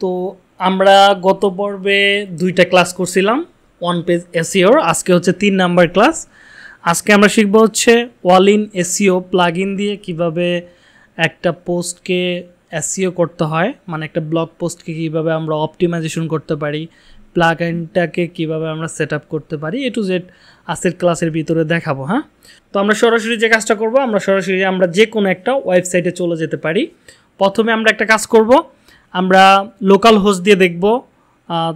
তো আমরা গত পর্বে দুইটা ক্লাস করছিলাম ওয়ান পেজ এসিওর আজকে হচ্ছে তিন নাম্বার ক্লাস। আজকে আমরা শিখব হচ্ছে ওয়াল ইন এসিও প্লাগ দিয়ে কীভাবে একটা পোস্টকে এসিও করতে হয় মানে একটা ব্লগ পোস্টকে কীভাবে আমরা অপটিমাইজেশন করতে পারি প্লাগ ইনটাকে কীভাবে আমরা সেট করতে পারি এ টু জেড আজকের ক্লাসের ভিতরে দেখাবো হ্যাঁ? তো আমরা সরাসরি যে কাজটা করব, আমরা সরাসরি আমরা যে কোনো একটা ওয়েবসাইটে চলে যেতে পারি। প্রথমে আমরা একটা কাজ করব আমরা লোকাল হোস্ট দিয়ে দেখব।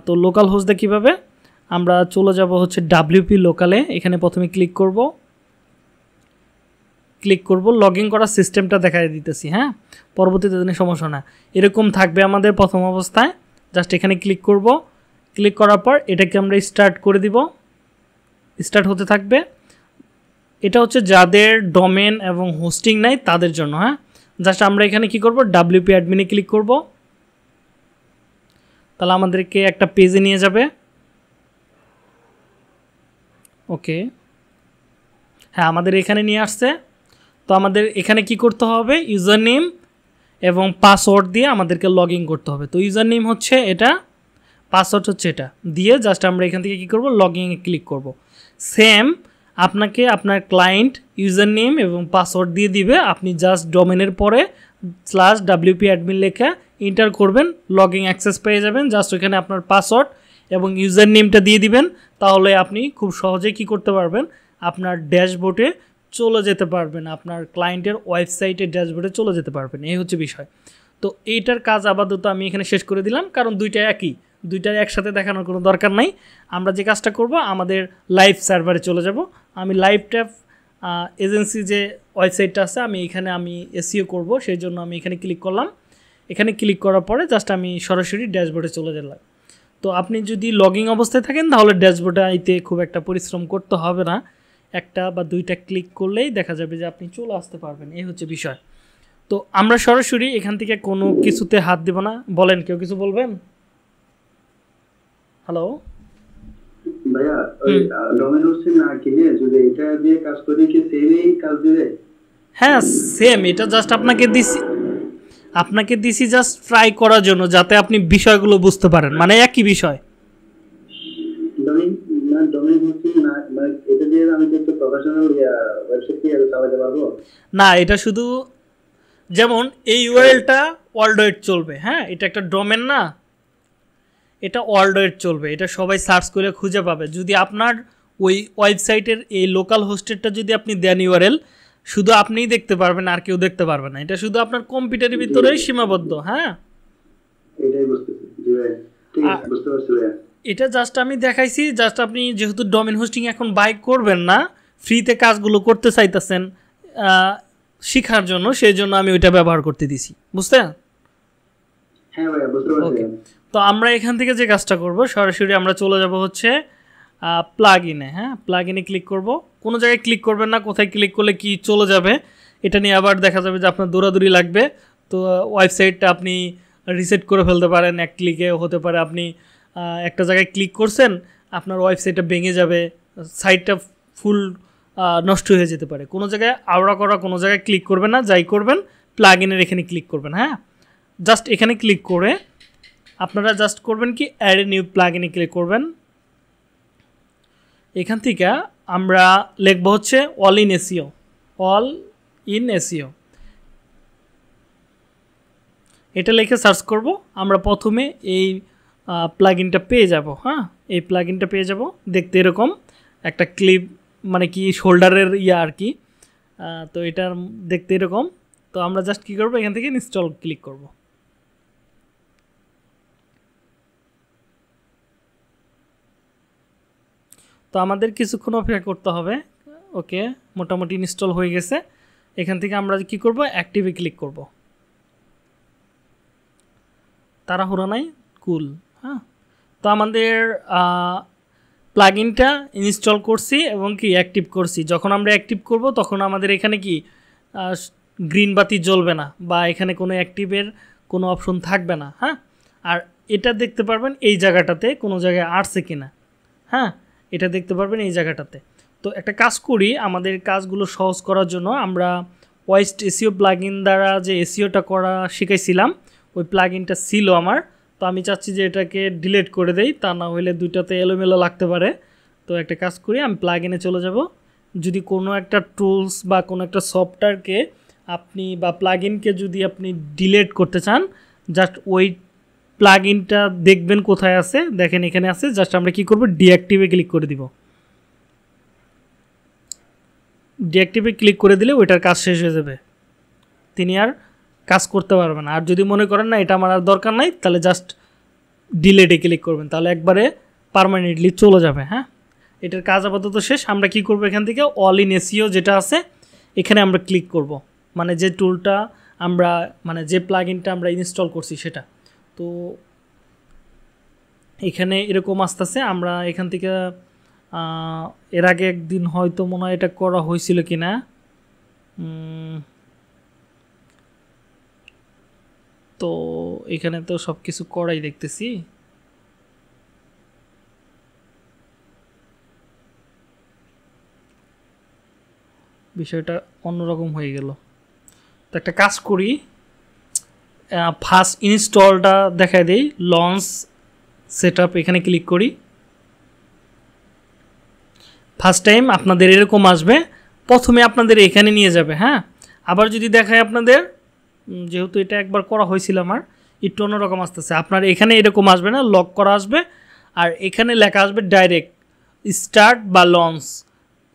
তো লোকাল হোস্ট দিয়ে কীভাবে? আমরা চলে যাব হচ্ছে ডাব্লিউপি লোকালে এখানে প্রথমে ক্লিক করব। ক্লিক করব। লগ ইন করার সিস্টেমটা দেখাই দিতেছি হ্যাঁ? পরবর্তীতে দিনে সমস্যা না। এরকম থাকবে আমাদের প্রথম অবস্থায়। জাস্ট এখানে ক্লিক করব। ক্লিক করার পর এটাকে আমরা স্টার্ট করে দিব। স্টার্ট হতে থাকবে। এটা হচ্ছে যাদের ডোমেন এবং হোস্টিং নাই, তাদের জন্য হ্যাঁ? জাস্ট আমরা এখানে কি করব? ডাব্লিউপি অ্যাডমিনে ক্লিক করব। তাহলে আমাদেরকে একটা পেজে নিয়ে যাবে। ওকে হ্যাঁ আমাদের এখানে নিয়ে আসছে। তো আমাদের এখানে কি করতে হবে? ইউজার নেম এবং পাসওয়ার্ড দিয়ে আমাদেরকে লগ করতে হবে। তো ইউজার নেম হচ্ছে এটা পাসওয়ার্ড হচ্ছে এটা। দিয়ে জাস্ট আমরা এখান থেকে কী করব? লগ ইনে ক্লিক করব। সেম আপনাকে আপনার ক্লায়েন্ট ইউজার নেম এবং পাসওয়ার্ড দিয়ে দিবে। আপনি জাস্ট ডোমেনের পরে স্ল্যাশ ডাব্লিউপি অ্যাডমিন লেখা এন্টার করবেন লগ অ্যাক্সেস পেয়ে যাবেন জাস্ট ওখানে আপনার পাসওয়ার্ড এবং ইউজার নেমটা দিয়ে দিবেন, তাহলে আপনি খুব সহজে কি করতে পারবেন? আপনার ড্যাশবোর্ডে চলে যেতে পারবেন, আপনার ক্লায়েন্টের ওয়েবসাইটের ড্যাশবোর্ডে চলে যেতে পারবেন, এই হচ্ছে বিষয়। তো এইটার কাজ আপাতত আমি এখানে শেষ করে দিলাম, কারণ দুইটা একই, দুইটা একসাথে দেখানোর কোনো দরকার নাই। আমরা যে কাজটা করব, আমাদের লাইভ সার্ভারে চলে যাব। আমি লাইভ ট্যাপ এজেন্সি যে ওয়েবসাইটটা আছে, আমি এখানে আমি এসিও করব, সেই জন্য আমি এখানে ক্লিক করলাম। এখানে ক্লিক করার পরে জাস্ট আমি সরাসরি ড্যাশবোর্ডে চলে গেলাম। তো আপনি যদি লগিং অবস্থায় থাকেন তাহলে ড্যাশবোর্ডে আইতে খুব একটা পরিশ্রম করতে হবে না। একটা বা দুইটা ক্লিক করলেই দেখা যাবে যে আপনি চলে আসতে পারবেন। এই হচ্ছে বিষয়। তো আমরা সরাসরি এখান থেকে কোনো কিছুতে হাত দেব না। বলেন কেউ কিছু বলবেন? হ্যালো ভাইয়া ওই ডোমেন হোস্টিং না কিনে যদি এটা দিয়ে কাজ করি কি কাজ দিবে? হ্যাঁ সেম এটা জাস্ট আপনাকে দিছি। আপনাকে দিছি জাস্ট ট্রাই করার জন্য যাতে আপনি বিষয়গুলো বুঝতে পারেন। মানে একই বিষয়। না মানে না এটা শুধু যেমন এই ইউআরএলটা ওয়ার্ল্ড ওয়াইড চলবে হ্যাঁ? এটা একটা ডোমেন না। এটা ওয়ার্ল্ড ওয়াইড চলবে এটা সবাই সার্চ করে খুঁজে পাবে। যদি আপনার ওই ওয়েবসাইটের এই লোকাল হোস্টেডটা যদি আপনি দেন ইউআরএল শুধু আপনিই দেখতে পারবেন আর কেউ দেখতে পারবে না। এটা শুধু আপনার কম্পিউটারের ভিতরেই সীমাবদ্ধ হ্যাঁ? এটা জাস্ট আমি দেখাইছি জাস্ট আপনি যেহেতু ডোমেন হোস্টিং এখন বাই করবেন না ফ্রিতে কাজগুলো করতে চাইতেছেন শিখার জন্য সেই জন্য আমি ওইটা ব্যবহার করতে দিছি। হ্যাঁ বুঝতে ওকে তো আমরা এখান থেকে যে কাজটা করব সরাসরি আমরা চলে যাব হচ্ছে প্লাগ ইনে হ্যাঁ? প্লাগ ইনে ক্লিক করব। কোনো জায়গায় ক্লিক করবেন না, কোথায় ক্লিক করলে কি চলে যাবে, এটা নিয়ে আবার দেখা যাবে যে আপনার দৌড়াদৌড়ি লাগবে। তো ওয়েবসাইটটা আপনি রিসেট করে ফেলতে পারেন, এক ক্লিকে হতে পারে আপনি একটা জায়গায় ক্লিক করছেন, আপনার ওয়েবসাইটটা ভেঙে যাবে সাইটটা ফুল নষ্ট হয়ে যেতে পারে। কোনো জায়গায় আওড়া করা, কোনো জায়গায় ক্লিক করবেন না, যাই করবেন প্লাগ ইনের এখানে ক্লিক করবেন হ্যাঁ? জাস্ট এখানে ক্লিক করে আপনারা জাস্ট করবেন কি অ্যাড এ নিউ প্লাগ ইনে ক্লিক করবেন। এখান থেকে আমরা লিখব হচ্ছে all in SEO all in SEO এটা লিখে সার্চ করব, আমরা প্রথমে এই প্লাগ ইনটা পেয়ে যাব হ্যাঁ? এই প্লাগ ইনটা পেয়ে যাব, দেখতে এরকম একটা ক্লিপ মানে কি শোল্ডারের ইয়া আর কি। তো এটা দেখতে এরকম। তো আমরা জাস্ট কী করব, এখান থেকে ইনস্টল ক্লিক করব। তো আমাদের কিছুক্ষণ অপেক্ষা করতে হবে। ওকে, মোটামুটি ইনস্টল হয়ে গেছে। এখান থেকে আমরা কি করব? অ্যাক্টিভে ক্লিক করব। তাড়াহুড়ো নাই? কুল হ্যাঁ। তো আমাদের প্লাগ ইনটা ইনস্টল করছি এবং কি অ্যাক্টিভ করছি। যখন আমরা অ্যাক্টিভ করব, তখন আমাদের এখানে কি গ্রিন বাতি জ্বলবে না বা এখানে কোনো অ্যাক্টিভের কোনো অপশন থাকবে না হ্যাঁ। আর এটা দেখতে পারবেন এই জায়গাটাতে কোনো জায়গায় আসছে কিনা হ্যাঁ। এটা দেখতে পারবেন এই জায়গাটাতে। তো একটা কাজ করি, আমাদের কাজগুলো সহজ করার জন্য আমরা ওয়েস্ট এসিও প্লাগইন দ্বারা যে এসিওটা করা শিখাইছিলাম, ওই প্লাগইনটা ছিল আমার। তো আমি চাচ্ছি যে এটাকে ডিলেট করে দেই, তা না হলে দুইটাতে এলোমেলো লাগতে পারে। তো একটা কাজ করি, আমি প্লাগ ইনে চলে যাব। যদি কোনো একটা টুলস বা কোনো একটা সফটওয়্যারকে আপনি বা প্লাগ ইনকে যদি আপনি ডিলেট করতে চান জাস্ট ওই প্লাগ ইনটা দেখবেন কোথায় আছে, দেখেন এখানে আছে জাস্ট আমরা কি করব ডিঅ্যাক্টিভে ক্লিক করে দিব। ডিঅ্যাক্টিভে ক্লিক করে দিলে ওইটার কাজ শেষ হয়ে যাবে। তিনি আর কাজ করতে পারবেন আর যদি মনে করেন না, এটা আমার আর দরকার নাই, তাহলে জাস্ট ডিলেটে ক্লিক করবেন। তাহলে একবারে পারমানেন্টলি চলে যাবে হ্যাঁ? এটার কাজ আপাতত শেষ। আমরা কি করব এখান থেকে? অল ইন এসিও যেটা আছে, এখানে আমরা ক্লিক করব। মানে যে টুলটা আমরা মানে যে প্লাগইনটা আমরা ইনস্টল করছি সেটা। তো এখানে এরকম আসতেছে, আমরা এখান থেকে এর আগে একদিন হয়তো মনে হয় এটা করা হয়েছিল কি না তো এখানে তো সব কিছু করাই দেখতেছি। বিষয়টা অন্যরকম হয়ে গেল। তো একটা কাজ করি। ফার্স্ট ইনস্টলটা দেখায় দেই লঞ্চ সেট এখানে ক্লিক করি। ফার্স্ট টাইম আপনাদের এরকম আসবে, প্রথমে আপনাদের এখানে নিয়ে যাবে হ্যাঁ? আবার যদি দেখায় আপনাদের যেহেতু এটা একবার করা হয়েছিল আমার, একটু অন্যরকম আসতেছে। আপনার এখানে এরকম আসবে না লক করা আসবে, আর এখানে লেখা আসবে ডাইরেক্ট স্টার্ট বা লঞ্চ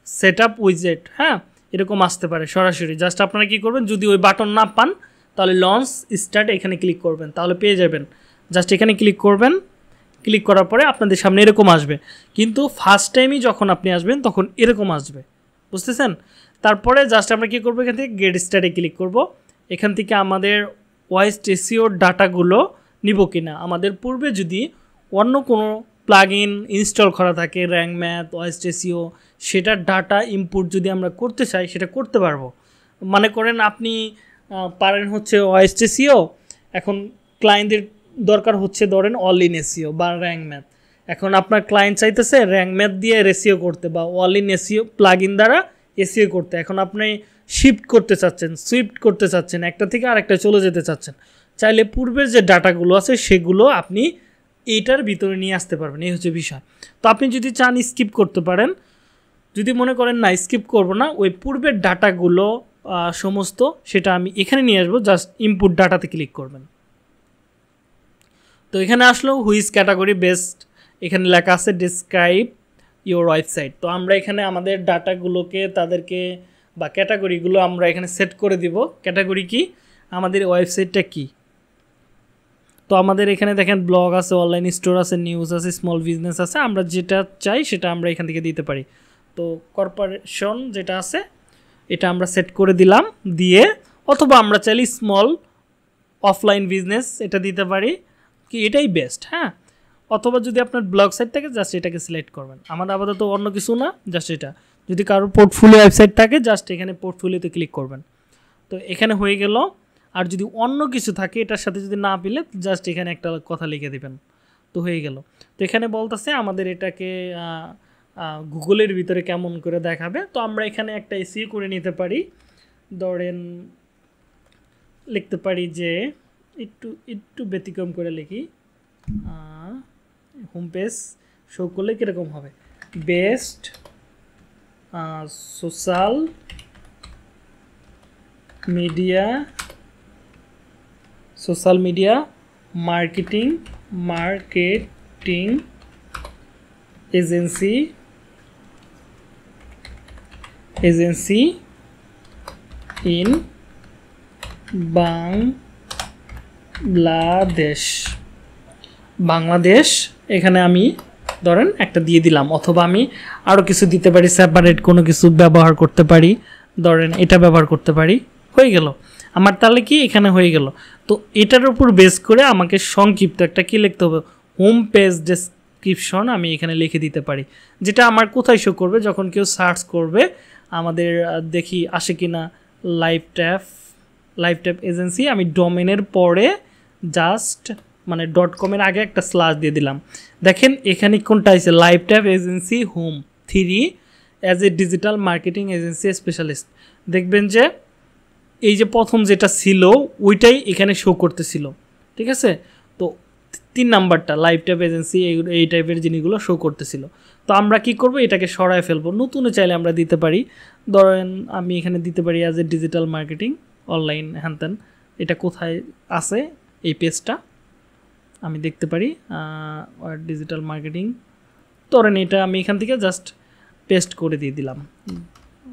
সেট আপ উইজেট হ্যাঁ? এরকম আসতে পারে সরাসরি। জাস্ট আপনারা কী করবেন, যদি ওই বাটন না পান তাহলে লঞ্চ স্টার্ট এখানে ক্লিক করবেন। তাহলে পেয়ে যাবেন। জাস্ট এখানে ক্লিক করবেন। ক্লিক করার পরে আপনাদের সামনে এরকম আসবে। কিন্তু ফার্স্ট টাইমই যখন আপনি আসবেন, তখন এরকম আসবে। বুঝতেছেন? তারপরে জাস্ট আমরা কী করব? এখান থেকে গেট স্টার্টে ক্লিক করব। এখান থেকে আমাদের ওয়াইস টেসিওর ডাটাগুলো নিব কিনা? আমাদের পূর্বে যদি অন্য কোনো প্লাগ ইন ইনস্টল করা থাকে র্যাঙ্ক ম্যাথ ওয়াইস টেসিও সেটার ডাটা ইনপুট যদি আমরা করতে চাই, সেটা করতে পারব। মনে করেন আপনি পারেন হচ্ছে ওয়াইস টেসিও এখন ক্লায়েন্টদের দরকার হচ্ছে ধরেন অল ইন এসিও বা র্যাঙ্ক ম্যাথ এখন আপনার ক্লায়েন্ট চাইতেছে র্যাঙ্ক ম্যাথ দিয়ে রেসিও করতে বা all in SEO plugin দ্বারা এসিও করতে। এখন আপনি শিফট করতে চাচ্ছেন সুইফট করতে চাচ্ছেন, একটা থেকে আরেকটা চলে যেতে চাচ্ছেন। চাইলে পূর্বের যে ডাটাগুলো আছে সেগুলো আপনি এইটার ভিতরে নিয়ে আসতে পারবেন, এই হচ্ছে বিষয়। তো আপনি যদি চান স্কিপ করতে পারেন, যদি মনে করেন না স্কিপ করব না, ওই পূর্বের ডাটাগুলো সমস্ত সেটা আমি এখানে নিয়ে আসব জাস্ট ইনপুট ডাটাতে ক্লিক করবেন। তো এখানে আসলো হুইজ ক্যাটাগরি বেস্ট এখানে লেখা আছে ডিসক্রাইব ইওর ওয়েবসাইট তো আমরা এখানে আমাদের ডাটাগুলোকে তাদেরকে বা ক্যাটাগরিগুলো আমরা এখানে সেট করে দিব। ক্যাটাগরি কি? আমাদের ওয়েবসাইটটা কি? তো আমাদের এখানে দেখেন ব্লগ আছে অনলাইন স্টোর আছে নিউজ আছে স্মল বিজনেস আছে, আমরা যেটা চাই সেটা আমরা এখান থেকে দিতে পারি। তো কর্পোরেশন যেটা আছে এটা আমরা সেট করে দিলাম, দিয়ে অথবা আমরা চাইলে স্মল অফলাইন বিজনেস এটা দিতে পারি, কি এটাই বেস্ট হ্যাঁ? অথবা যদি আপনার ব্লগ সাইট থাকে জাস্ট এটাকে সিলেক্ট করবেন। আমাদের আপাতত অন্য কিছু না জাস্ট এটা। যদি কারোর পোর্টফোলিও ওয়েবসাইট থাকে জাস্ট এখানে পোর্টফোলিওতে ক্লিক করবেন। তো এখানে হয়ে গেল। আর যদি অন্য কিছু থাকে, এটার সাথে যদি না পেলে জাস্ট এখানে একটা কথা লিখে দেবেন। তো হয়ে গেল। তো এখানে বলতেছে আমাদের এটাকে গুগলের ভিতরে কেমন করে দেখাবে? তো আমরা এখানে একটা এসি করে নিতে পারি। ধরেন, লিখতে পারি যে, একটু একটু ব্যতিক্রম করে লিখি। হোম পেজ শো করলে কীরকম হবে? Best social media social media marketing marketing agency agency in Bangladesh. Bangladesh, এখানে আমি ধরেন একটা দিয়ে দিলাম, অথবা আমি আরও কিছু দিতে পারি সেপারেট কোনো কিছু ব্যবহার করতে পারি, ধরেন এটা ব্যবহার করতে পারি, হয়ে গেল। আমার তাহলে কি এখানে হয়ে গেল? তো এটার উপর বেস করে আমাকে সংক্ষিপ্ত একটা কী লিখতে হবে? হোম পেজ ডেসক্রিপশন আমি এখানে লিখে দিতে পারি, যেটা আমার কোথায় শো করবে? যখন কেউ সার্চ করবে আমাদের দেখি আসে কি না live tap live tap agency আমি ডোমেনের পরে জাস্ট মানে ডট কমের আগে একটা স্লাশ দিয়ে দিলাম। দেখেন এখানে কোনটা আছে? Live tap agency home three as a digital marketing agency specialist দেখবেন যে এই যে প্রথম যেটা ছিল, ওইটাই এখানে শো করতেছিল। ঠিক আছে? তো তিন নাম্বারটা লাইভ ট্যাপ এজেন্সি এই টাইপের জিনিসগুলো শো করতেছিল। তো আমরা কি করব? এটাকে সরায় ফেলব। নতুনে চাইলে আমরা দিতে পারি। ধরেন আমি এখানে দিতে পারি as a digital marketing online হ্যান এটা কোথায় আছে? এই পেজটা আমি দেখতে পারি ডিজিটাল মার্কেটিং ধরেন এটা আমি এখান থেকে জাস্ট পেস্ট করে দিয়ে দিলাম।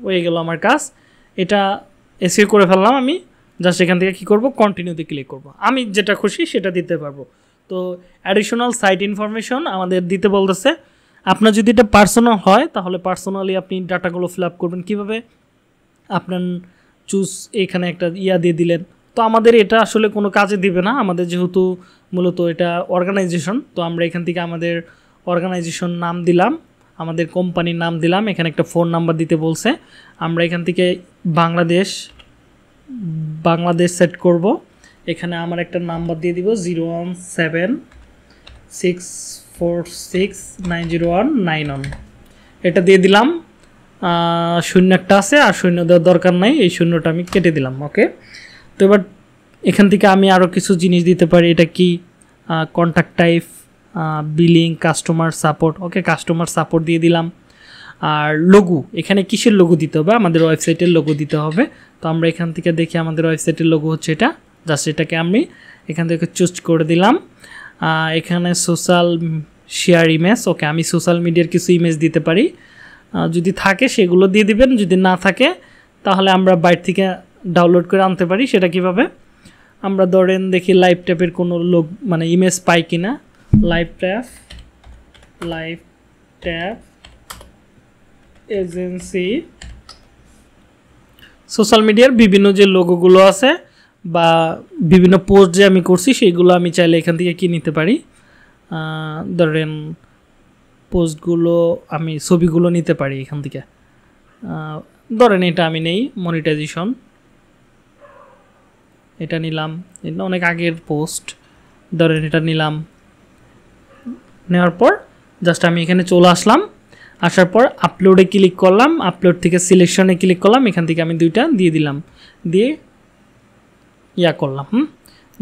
হয়ে গেল আমার কাজ। এটা এসিও করে ফেললাম আমি। জাস্ট এখান থেকে কী করব? কন্টিনিউতে ক্লিক করব। আমি যেটা খুশি সেটা দিতে পারব। তো অ্যাডিশনাল সাইট ইনফরমেশন আমাদের দিতে বলতেছে। আপনার যদি এটা পার্সোনাল হয়, তাহলে পার্সোনালি আপনি ডাটাগুলো ফিল আপ করবেন। কীভাবে? আপনার চুজ এখানে একটা ইয়া দিয়ে দিলেন। তো আমাদের এটা আসলে কোনো কাজে দিবে না। আমাদের যেহেতু মূলত এটা অর্গানাইজেশন তো আমরা এখান থেকে আমাদের অর্গানাইজেশন নাম দিলাম, আমাদের কোম্পানির নাম দিলাম, এখানে একটা ফোন নাম্বার দিতে বলছে। আমরা এখান থেকে বাংলাদেশ বাংলাদেশ সেট করব। এখানে আমার একটা নাম্বার দিয়ে দিব zero one seven six four six nine zero one nine one এটা দিয়ে দিলাম। শূন্য একটা আছে আর শূন্য দেওয়ার দরকার নাই। এই শূন্যটা আমি কেটে দিলাম ওকে তো এবার এখান থেকে আমি আরও কিছু জিনিস দিতে পারি। এটা কি? Contact type billing customer support okay customer support দিয়ে দিলাম। আর লোগো এখানে কিসের লোগো দিতে হবে? আমাদের ওয়েবসাইটের লোগো দিতে হবে। তো আমরা এখান থেকে দেখি আমাদের ওয়েবসাইটের লোগো হচ্ছে এটা। জাস্ট এটাকে আমি এখান থেকে চুজ করে দিলাম। এখানে সোশ্যাল শেয়ার ইমেজ ওকে আমি সোশ্যাল মিডিয়ার কিছু ইমেজ দিতে পারি। যদি থাকে সেগুলো দিয়ে দিবেন, যদি না থাকে, তাহলে আমরা বাইর থেকে ডাউনলোড করে আনতে পারি, সেটা কীভাবে? আমরা ধরেন দেখি লাইভ ট্যাপের কোনো লোক মানে ইমেজ পাই কি না live tap live tap agency social মিডিয়ার বিভিন্ন যে লোগোগুলো আছে বা বিভিন্ন পোস্ট যে আমি করছি, সেইগুলো আমি চাইলে এখান থেকে কি নিতে পারি। ধরেন পোস্টগুলো আমি, ছবিগুলো নিতে পারি এখান থেকে। ধরেন এটা আমি নেই মনিটাইজেশন এটা নিলাম, এটা অনেক আগের পোস্ট ধরেন এটা নিলাম। নেওয়ার পর জাস্ট আমি এখানে চলে আসলাম। আসার পর আপলোডে ক্লিক করলাম আপলোড থেকে সিলেকশনে ক্লিক করলাম, এখান থেকে আমি দুইটা দিয়ে দিলাম। দিয়ে ইয়া করলাম, হুম?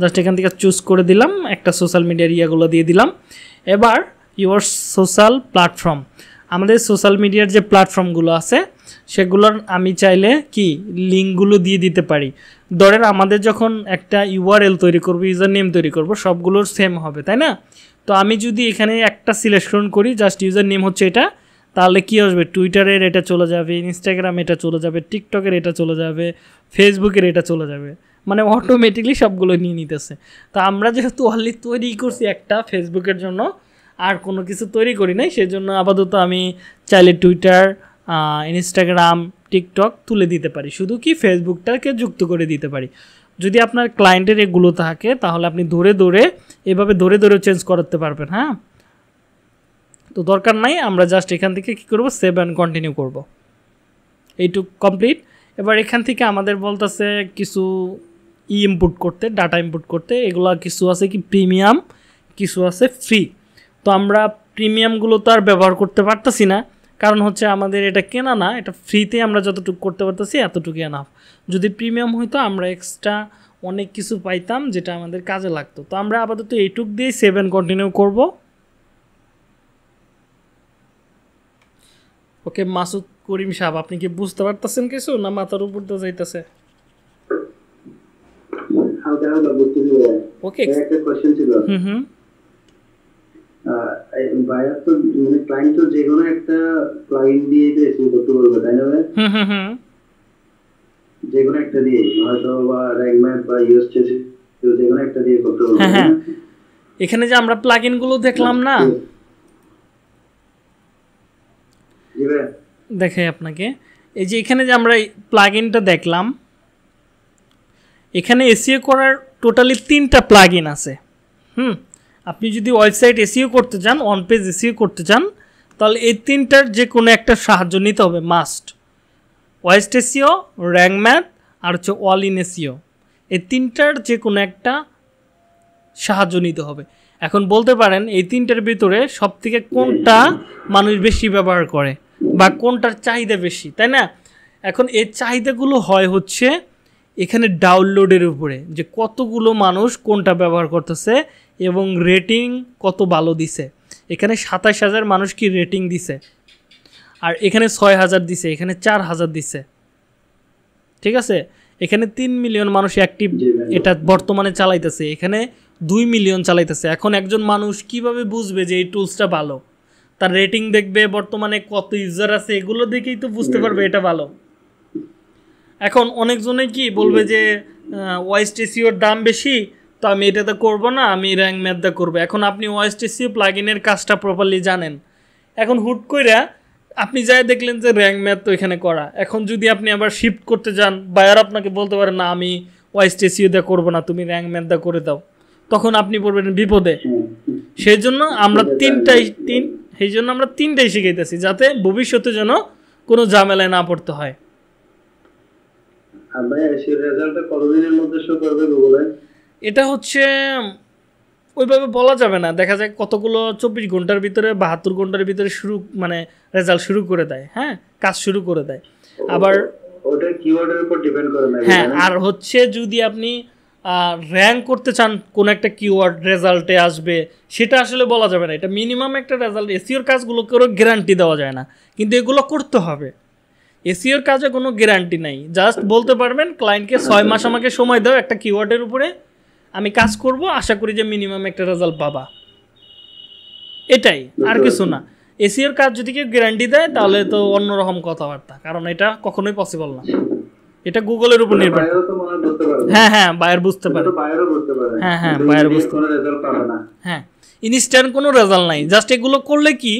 জাস্ট এখান থেকে চুজ করে দিলাম, একটা সোশ্যাল মিডিয়ার ইয়াগুলো দিয়ে দিলাম। এবার ইউর সোশ্যাল প্ল্যাটফর্ম আমাদের সোশ্যাল মিডিয়ার যে প্ল্যাটফর্মগুলো আছে, সেগুলোর আমি চাইলে কি লিঙ্কগুলো দিয়ে দিতে পারি। ধরেন আমাদের যখন একটা ইউআরএল তৈরি করব ইউজার নেম তৈরি করব, সবগুলোর সেম হবে, তাই না? তো আমি যদি এখানে একটা সিলেকশন করি জাস্ট ইউজার নেম হচ্ছে এটা, তাহলে কী আসবে? টুইটারের এটা চলে যাবে ইনস্টাগ্রাম এটা চলে যাবে টিকটকের এটা চলে যাবে ফেসবুকের এটা চলে যাবে। মানে অটোমেটিকলি সবগুলো নিয়ে নিতেছে। তো আমরা যেহেতু অলরেডি তৈরি করছি একটা ফেসবুকের জন্য, আর কোনো কিছু তৈরি করি নাই, সেজন্য আপাতত আমি চাইলে টুইটার ইনস্টাগ্রাম টিকটক তুলে দিতে পারি। শুধু কি ফেসবুকটাকে যুক্ত করে দিতে পারি। যদি আপনার ক্লায়েন্টের এগুলো থাকে, তাহলে আপনি ধরে ধরে এভাবে ধরে ধরে চেঞ্জ করাতে পারবেন হ্যাঁ? তো দরকার নাই, আমরা জাস্ট এখান থেকে কী করব? সেভ অ্যান্ড কন্টিনিউ করব। এইটুক কমপ্লিট এবার এখান থেকে আমাদের বলতেছে কিছু ই ইনপুট করতে ডাটা ইনপুট করতে, এগুলো কিছু আছে কি প্রিমিয়াম কিছু আছে ফ্রি তো আমরা প্রিমিয়ামগুলো তো আর ব্যবহার করতে পারতেছি না। কারণ হচ্ছে আমাদের এটা কেনা না, এটা ফ্রিতে আমরা যতটুকু করতে পারতেছি এতটুকু এনাফ যদি প্রিমিয়াম হইতো, আমরা এক্সট্রা অনেক কিছু পাইতাম যেটা আমাদের কাজে লাগতো। তো আমরা আপাতত এইটুক দিয়েই সেভেন কন্টিনিউ করব। ওকে, মাসুদ করিম সাহেব, আপনি কি বুঝতে পারতেছেন কিছু না মাথার উপর দিয়ে যাইতেছে? বুঝতেছি ওকে ভাইয়া। একটা কোয়েশ্চেন ছিল হুম তো মানে ক্লায়েন্ট তো যে কোনো একটা প্লাগইন দিয়ে তো এসিও করতে বলবে তাই না ভাইয়া? হুম হুম হুম। যে কোনো একটা দিয়ে হয়তো বা র্যাঙ্ক বা ইউএস যে কোনো একটা দিয়ে করতে বলবে হ্যাঁ, এখানে যে আমরা প্লাগ ইনগুলো দেখলাম না? দেখাই আপনাকে। এই যে এখানে যে আমরা প্লাগ ইনটা দেখলাম এখানে এসিও করার টোটালি তিনটা প্লাগ ইন আছে। হুম? আপনি যদি ওয়েবসাইট এসিও করতে চান অন পেজ এসিও করতে চান, তাহলে এই তিনটার যে কোনো একটা সাহায্য নিতে হবে must Yoast SEO Rank Math আর হচ্ছে অল ইন এসিও এই তিনটার যে কোনো একটা সাহায্য নিতে হবে। এখন বলতে পারেন, এই তিনটার ভিতরে সব থেকে কোনটা মানুষ বেশি ব্যবহার করে, বা কোনটার চাহিদা বেশি, তাই না? এখন এই চাহিদাগুলো হয় হচ্ছে এখানে ডাউনলোডের উপরে যে কতগুলো মানুষ কোনটা ব্যবহার করতেছে এবং রেটিং কত ভালো দিছে। এখানে সাতাশ হাজার মানুষ কি রেটিং দিছে? আর এখানে ছয় হাজার দিছে এখানে চার হাজার দিছে। ঠিক আছে? এখানে তিন মিলিয়ন মানুষ অ্যাক্টিভ এটা বর্তমানে চালাইতেছে এখানে দুই মিলিয়ন চালাইতেছে। এখন একজন মানুষ কীভাবে বুঝবে যে এই টুলসটা ভালো? তার রেটিং দেখবে বর্তমানে কত ইউজার আছে এগুলো দেখেই তো বুঝতে পারবে এটা ভালো। এখন অনেকজনে কি বলবে যে ওয়াইস টেসিওর দাম বেশি, তো আমি এটাতে করব না, আমি র্যাঙ্ক ম্যাথদা করব। এখন আপনি ওয়াইস টেসিও প্লাগিনের কাজটা প্রপারলি জানেন। এখন হুট কইরা আপনি যাই দেখলেন যে র্যাঙ্ক ম্যাথ তো এখানে করা। এখন যদি আপনি আবার শিফট করতে যান বায়ার আপনাকে বলতে পারে, না, আমি ওয়াইস টেসিও দিয়ে করব না, তুমি র্যাঙ্ক ম্যাথদা করে দাও। তখন আপনি পড়বেন বিপদে। সেই জন্য আমরা তিনটাই, তিন, সেই জন্য আমরা তিনটাই শিখাইতেছি, যাতে ভবিষ্যতে যেন কোনো ঝামেলায় না পড়তে হয়। আর ভাই সেই রেজাল্টটা কতদিনের মধ্যে শো করবে গুগলে এটা হচ্ছে ওইভাবে বলা যাবে না। দেখা যায় কতগুলো চব্বিশ ঘণ্টার ভিতরে বাহাত্তর ঘণ্টার ভিতরে শুরু মানে রেজাল্ট শুরু করে দেয় হ্যাঁ? কাজ শুরু করে দেয়। আবার ওটা কিওয়ার্ডের উপর ডিপেন্ড করে হ্যাঁ আর হচ্ছে যদি আপনি র্যাঙ্ক করতে চান কোন একটা কিওয়ার্ড রেজাল্টে আসবে সেটা আসলে বলা যাবে না। এটা মিনিমাম একটা রেজাল্ট এসিওর কাজগুলো কারও গ্যারান্টি দেওয়া যায় না। কিন্তু এগুলো করতে হবে। এসিওর কাজে কোনো গ্যারান্টি নাই। জাস্ট বলতে পারবেন ক্লায়েন্টকে ছয় মাস আমাকে সময় দাও একটা কিওয়ার্ডের উপরে। আমি কাজ করব আশা করি যে মিনিমাম একটা রেজাল্ট পাবা। এটাই আর কিছু না। এসিওর কাজ যদি কেউ গ্যারান্টি দেয় তাহলে তো অন্যরকম কথাবার্তা। কারণ এটা কখনোই পসিবল না। এটা গুগলের উপর নির্ভর। মনে হয় বুঝতে পারবে। হ্যাঁ হ্যাঁ বায়ার বুঝতে পারে। পারে। হ্যাঁ, হ্যাঁ, বাইরে বুঝতে পাবে হ্যাঁ ইনস্ট্যান্ট কোনো রেজাল্ট নাই। জাস্ট এগুলো করলে কি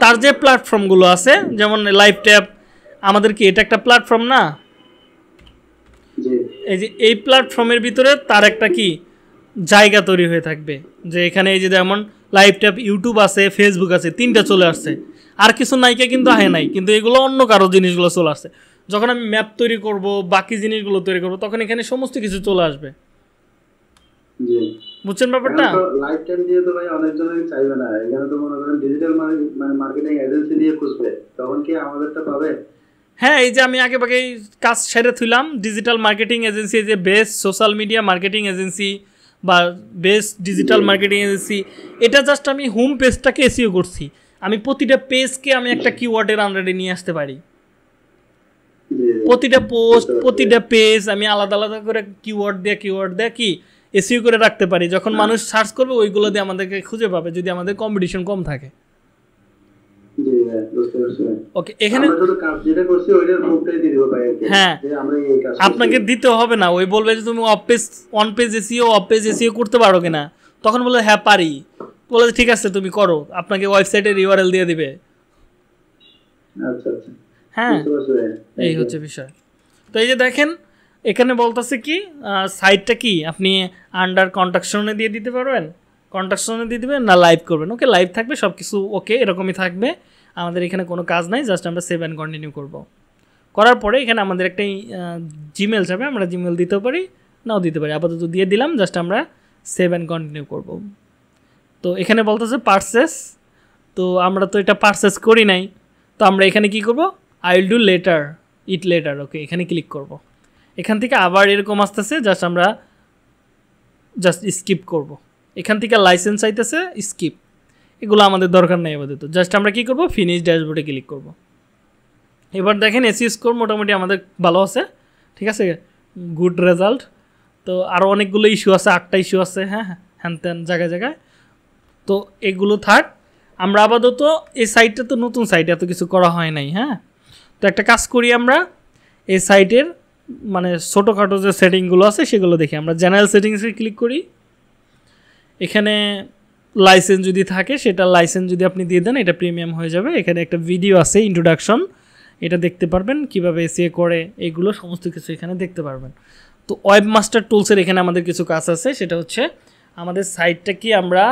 তার যে প্ল্যাটফর্মগুলো আছে যেমন লাইভ ট্যাব আমাদের কি এটা একটা প্ল্যাটফর্ম না? এই যে এই প্ল্যাটফর্মের ভিতরে তার একটা কি জায়গা তৈরি হয়ে থাকবে। যে এখানে এই যে যেমন লাইভ ট্যাব ইউটিউব আছে ফেসবুক আছে তিনটা চলে আসছে। আর কিছু নাইকে কিন্তু আহে নাই কিন্তু এগুলো অন্য কারও জিনিসগুলো চলে আসছে। যখন আমি ম্যাপ তৈরি করব বাকি জিনিসগুলো তৈরি করব তখন এখানে সমস্ত কিছু চলে আসবে। জি। বুঝছেন ব্যাপারটা? লাইফ টাইম দিয়ে তো ভাই অনেকজনই চাইবে না। এখানে তো মনে করেন ডিজিটাল মানে মার্কেটিং এজেন্সি দিয়ে খুঁজবে। তখন কি আমাদেরটা পাবে? হ্যাঁ এই যে আমি আগে বাগে কাজ সেরে থুইলাম। ডিজিটাল মার্কেটিং এজেন্সি যে best social media marketing agency বা বেস্ট ডিজিটাল মার্কেটিং এজেন্সি এটা জাস্ট আমি হোম পেজটাকে এসিও করছি। আমি প্রতিটা পেজকে আমি একটা কিওয়ার্ডের আন্ডারে নিয়ে আসতে পারি। প্রতিটা পোস্ট প্রতিটা পেজ আমি আলাদা আলাদা করে কিওয়ার্ড দিয়ে কিওয়ার্ড দিয়ে কি? এসিও করে রাখতে পারি। যখন মানুষ সার্চ করবে, ওইগুলো দিয়ে আমাদেরকে খুঁজে পাবে, যদি আমাদের কম্পিটিশন কম থাকে। আপনাকে দিতে হবে না। ওই বলবে যে তুমি off page on page SEO off page SEO করতে পারো কিনা। তখন বলে হ্যাঁ পারি। বলে ঠিক আছে তুমি করো। আপনাকে ওয়েবসাইটের ইউআরএল দিয়ে দিবে। আচ্ছা আচ্ছা। হ্যাঁ। এই হচ্ছে বিষয়। তো এই যে দেখেন এখানে বলতেছে কি সাইটটা কি? আপনি আন্ডার কন্ট্রাকশনে দিয়ে দিতে পারবেন? কন্ট্রাকশনে দিয়ে দিবেন, না লাইভ করবেন। ওকে লাইভ থাকবে সব কিছু ওকে এরকমই থাকবে। আমাদের এখানে কোনো কাজ নাই জাস্ট আমরা সেভ অ্যান্ড কন্টিনিউ করব। করার পরে এখানে আমাদের একটা জিমেল যাবে, আমরা জিমেল দিতেও পারি, নাও দিতে পারি। আপাতত দিয়ে দিলাম জাস্ট আমরা সেভ অ্যান্ড কন্টিনিউ করব। তো এখানে বলতেছে পার্সেস তো আমরা তো এটা পার্সেস করি নাই। তো আমরা এখানে কি করব? I will do later it later okay এখানে ক্লিক করব। এখান থেকে আবার এরকম আসতেছে জাস্ট আমরা জাস্ট স্কিপ করব। এখান থেকে লাইসেন্স আইতেছে স্কিপ এগুলো আমাদের দরকার নেই আপাতত। জাস্ট আমরা কি করব? ফিনিশ ড্যাশবোর্ডে ক্লিক করব। এবার দেখেন এসি স্কোর মোটামুটি আমাদের ভালো আছে, ঠিক আছে? গুড রেজাল্ট তো আরও অনেকগুলো ইস্যু আছে, আটটা ইস্যু আছে হ্যাঁ? হ্যাঁ হ্যান ত্যান জায়গায় জায়গায়। তো এগুলো থাক। আমরা আপাতত এই সাইটটা তো নতুন সাইট এত কিছু করা হয় নাই হ্যাঁ? তো একটা কাজ করি আমরা, এই সাইটের মানে ছোটোখাটো যে সেটিংগুলো আছে, সেগুলো দেখি। আমরা জেনারেল সেটিংসে ক্লিক করি। এখানে লাইসেন্স যদি থাকে, সেটা লাইসেন্স যদি আপনি দিয়ে দেন, এটা প্রিমিয়াম হয়ে যাবে। এখানে একটা ভিডিও আছে ইন্ট্রোডাকশন এটা দেখতে পারবেন, কীভাবে এসিএ করে, এগুলো সমস্ত কিছু এখানে দেখতে পারবেন। তো ওয়েব মাস্টার টুলসের এখানে আমাদের কিছু কাজ আছে, সেটা হচ্ছে আমাদের সাইটটা কি আমরা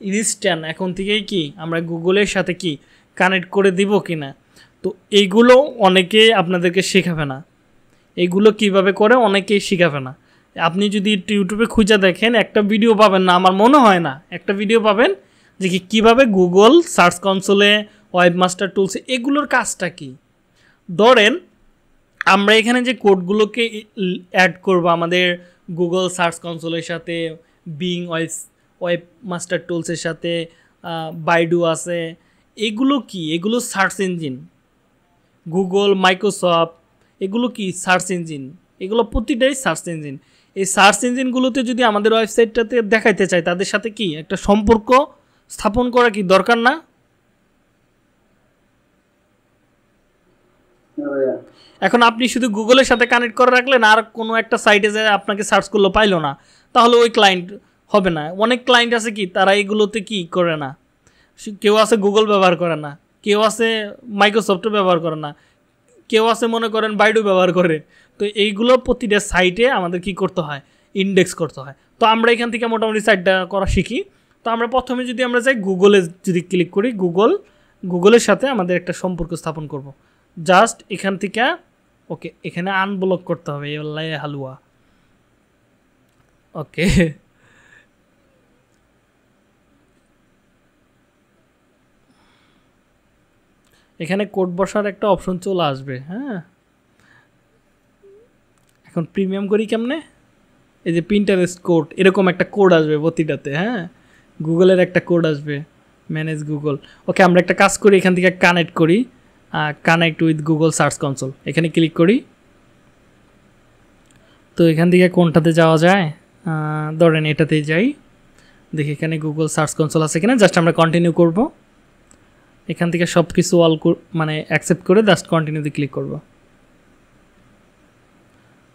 ইনস্ট্যান্ট এখন থেকেই কি, আমরা গুগলের সাথে কি কানেক্ট করে দিব কি না তো এইগুলো অনেকে আপনাদেরকে শেখাবে না। এইগুলো কীভাবে করে, অনেকেই শেখাবে না। আপনি যদি একটু ইউটিউবে খুঁজে দেখেন, একটা ভিডিও পাবেন না, আমার মনে হয় না। একটা ভিডিও পাবেন যে কি, কীভাবে গুগল সার্চ কনসোলে ওয়েব মাস্টার টুলসে এগুলোর কাজটা কি? ধরেন, আমরা এখানে যে কোডগুলোকে অ্যাড করব, আমাদের গুগল সার্চ কনসোলের সাথে বিং ওয়েব ওয়েব মাস্টার টুলসের সাথে বাইডু আছে, এগুলো কি? এগুলো সার্চ ইঞ্জিন গুগল মাইক্রোসফট এগুলো কি? সার্চ ইঞ্জিন এগুলো প্রতিটাই সার্চ ইঞ্জিন এই সার্চ ইঞ্জিনগুলোতে যদি আমাদের ওয়েবসাইটটাতে দেখাইতে চাই, তাদের সাথে কি একটা সম্পর্ক স্থাপন করা কি দরকার না? এখন আপনি শুধু গুগলের সাথে কানেক্ট করে রাখলেন, আর কোনো একটা সাইটে যে আপনাকে সার্চ করল পাইলো না, তাহলে ওই ক্লায়েন্ট হবে না। অনেক ক্লায়েন্ট আছে কি, তারা এগুলোতে কি করে না? কেউ আছে গুগল ব্যবহার করে না, কেউ আছে মাইক্রোসফটও ব্যবহার করে না, কেউ আছে মনে করেন বাইডু ব্যবহার করে তো এইগুলো প্রতিটা সাইটে আমাদের কি করতে হয়? ইন্ডেক্স করতে হয়। তো আমরা এখান থেকে মোটামুটি সাইটটা করা শিখি। তো আমরা প্রথমে যদি আমরা যাই গুগলে যদি ক্লিক করি গুগল গুগলের সাথে আমাদের একটা সম্পর্ক স্থাপন করব। জাস্ট এখান থেকে ওকে এখানে আনব্লক করতে হবে এল্লাই হালুয়া। ওকে এখানে কোড বসার একটা অপশন চলে আসবে হ্যাঁ? এখন প্রিমিয়াম করি কেমনে? এই যে প্রিন্টারেস্ট কোড এরকম একটা কোড আসবে প্রতিটাতে হ্যাঁ? গুগলের একটা কোড আসবে ম্যানেজ গুগল ওকে আমরা একটা কাজ করি, এখান থেকে কানেক্ট করি connect with Google search console এখানে ক্লিক করি। তো এখান থেকে কোনটাতে যাওয়া যায়? ধরেন এটাতেই যাই। দেখি এখানে গুগল সার্চ কনসোল আছে কিনা? জাস্ট আমরা কন্টিনিউ করব। এখান থেকে সব কিছু অল মানে অ্যাকসেপ্ট করে জাস্ট কন্টিনিউতে ক্লিক করব।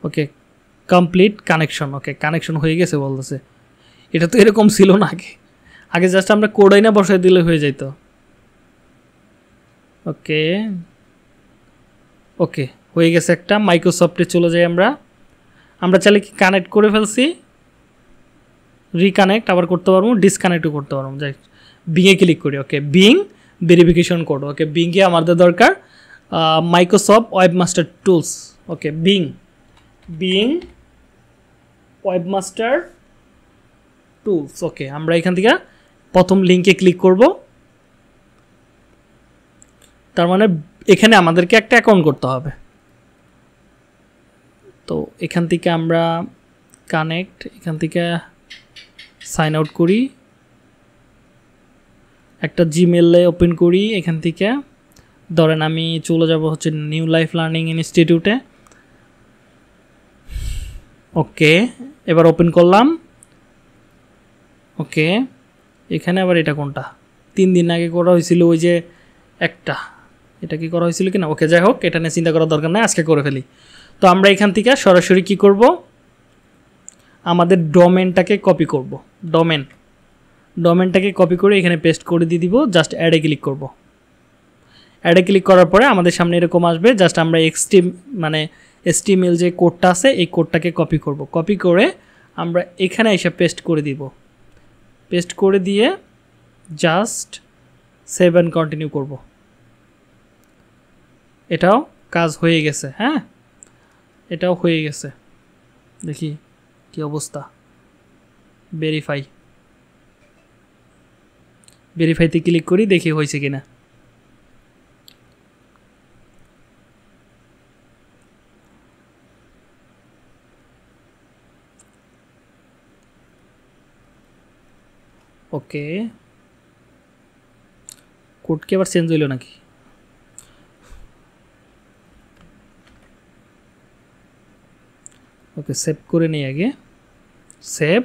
Okay complete connection okay connection হয়ে গেছে বলতেছে। এটা তো এরকম ছিল না আগে। আগে জাস্ট আমরা কোডাই না বসাই দিলে হয়ে যেত ওকে ওকে, হয়ে গেছে একটা মাইক্রোসফটে চলে যাই আমরা। আমরা চাইলে কি কানেক্ট করে ফেলছি? রিকানেক্ট আবার করতে পারব ডিসকানেক্টও করতে পারব। যাই বিংয়ে ক্লিক করি, okay Bing verification code okay বিংয়ে আমাদের দরকার Microsoft webmaster tools okay Bing Bing webmaster tools okay আমরা এখান থেকে প্রথম লিঙ্কে ক্লিক করব। তার মানে এখানে আমাদেরকে একটা অ্যাকাউন্ট করতে হবে। তো এখান থেকে আমরা কানেক্ট এখান থেকে সাইন আউট করি। একটা জিমেলে ওপেন করি। এখান থেকে ধরেন আমি চলে যাব হচ্ছে নিউ লাইফ লার্নিং ইনস্টিটিউটে ওকে, এবার ওপেন করলাম। ওকে, এখানে আবার এটা কোনটা? তিন দিন আগে করা হয়েছিল ওই যে একটা। এটা কি করা হয়েছিল কি না ওকে, যাই হোক, এটা নিয়ে চিন্তা করার দরকার নাই, আজকে করে ফেলি। তো আমরা এখান থেকে সরাসরি কি করব? আমাদের ডোমেনটাকে কপি করব। ডোমেন। ডোমেনটাকে কপি করে এখানে পেস্ট করে দিয়ে দিব জাস্ট অ্যাডে ক্লিক করব। অ্যাডে ক্লিক করার পরে আমাদের সামনে এরকম আসবে জাস্ট আমরা এক্সটি মানে এসটিএমএল যে কোডটা আছে, এই কোডটাকে কপি করব। কপি করে আমরা এখানে এসে পেস্ট করে দিব। পেস্ট করে দিয়ে জাস্ট সেভ অ্যান্ড কন্টিনিউ করব। এটাও কাজ হয়ে গেছে হ্যাঁ? এটাও হয়ে গেছে। দেখি কি অবস্থা। ভেরিফাই ভেরিফাইতে ক্লিক করি, দেখি হয়েছে কিনা। ওকে। কোড কি আবার চেঞ্জ হইল নাকি? ওকে সেভ করে নিই আগে। সেভ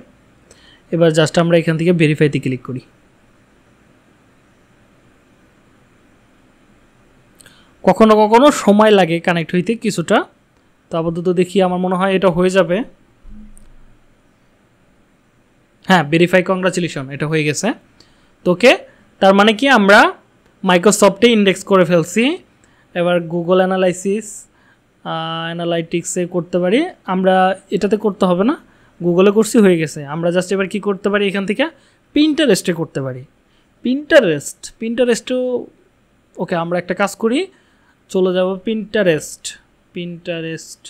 এবার জাস্ট আমরা এখান থেকে ভেরিফাইতে ক্লিক করি। কখনো কখনো সময় লাগে কানেক্ট হইতে কিছুটা। তো আপাতত দেখি আমার মনে হয় এটা হয়ে যাবে। হ্যাঁ ভেরিফাই কংগ্রাচুলেশন এটা হয়ে গেছে। তো ওকে, তার মানে কি আমরা মাইক্রোসফটে ইন্ডেক্স করে ফেলছি, এবার গুগল অ্যানালাইসিস অ্যানালাইটিক্সে করতে পারি। আমরা এটাতে করতে হবে না গুগলে করছি, হয়ে গেছে। আমরা জাস্ট এবার কি করতে পারি এখান থেকে? প্রিন্টারেস্টে করতে পারি। পিন্টারেস্ট প্রিন্টারেস্টও ওকে, আমরা একটা কাজ করি, চলে যাব প্রিন্টারেস্ট পিন্টারেস্ট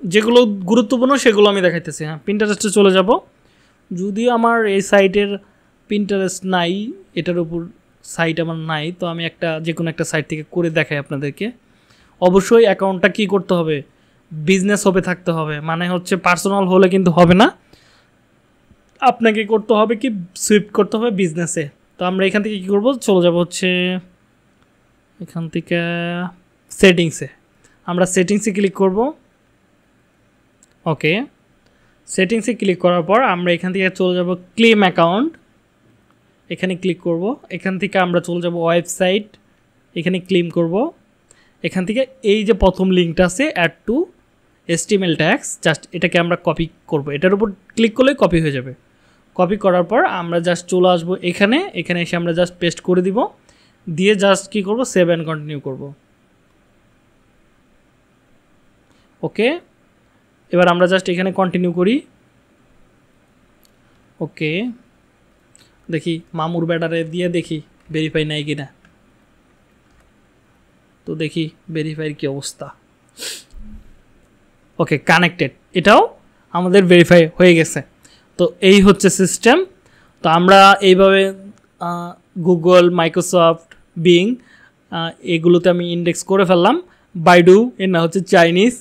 যেগুলো গুরুত্বপূর্ণ সেগুলো আমি দেখাইতেছি হ্যাঁ। প্রিন্টারেস্টে চলে যাব। যদিও আমার এই সাইটের প্রিন্টারেস্ট নাই, এটার উপর সাইট আমার নাই, তো আমি একটা যে কোনো একটা সাইট থেকে করে দেখাই আপনাদেরকে। অবশ্যই অ্যাকাউন্টটা কি করতে হবে? বিজনেস হবে থাকতে হবে। মানে হচ্ছে পার্সোনাল হলে কিন্তু হবে না। আপনাকে করতে হবে কি? সুইফট করতে হবে বিজনেসে তো আমরা এখান থেকে কী করব? চলে যাব হচ্ছে এখান থেকে সেটিংসে আমরা সেটিংসে ক্লিক করব। ওকে সেটিংসে ক্লিক করার পর আমরা এখান থেকে চলে যাব ক্লেম অ্যাকাউন্ট এখানে ক্লিক করব, এখান থেকে আমরা চলে যাব ওয়েবসাইট এখানে ক্লেম করব। এখান থেকে এই যে প্রথম লিঙ্কটা আছে add to HTML tags just এটাকে আমরা কপি করব। এটার উপর ক্লিক করলেই কপি হয়ে যাবে। কপি করার পর আমরা জাস্ট চলে আসব এখানে এখানে এসে আমরা জাস্ট পেস্ট করে দিব। দিয়ে জাস্ট কী করব সেভ অ্যান্ড কন্টিনিউ করব। ওকে এবার আমরা জাস্ট এখানে কন্টিনিউ করি। ওকে দেখি মামুর ব্যাটারে দিয়ে দেখি ভেরিফাই নাই কিনা। তো দেখি ভেরিফাইয়ের কী অবস্থা। ওকে কানেক্টেড এটাও আমাদের ভেরিফাই হয়ে গেছে। তো এই হচ্ছে সিস্টেম তো আমরা এইভাবে গুগল মাইক্রোসফট বিং এগুলোতে আমি ইন্ডেক্স করে ফেললাম। বাইডু এর না হচ্ছে চাইনিজ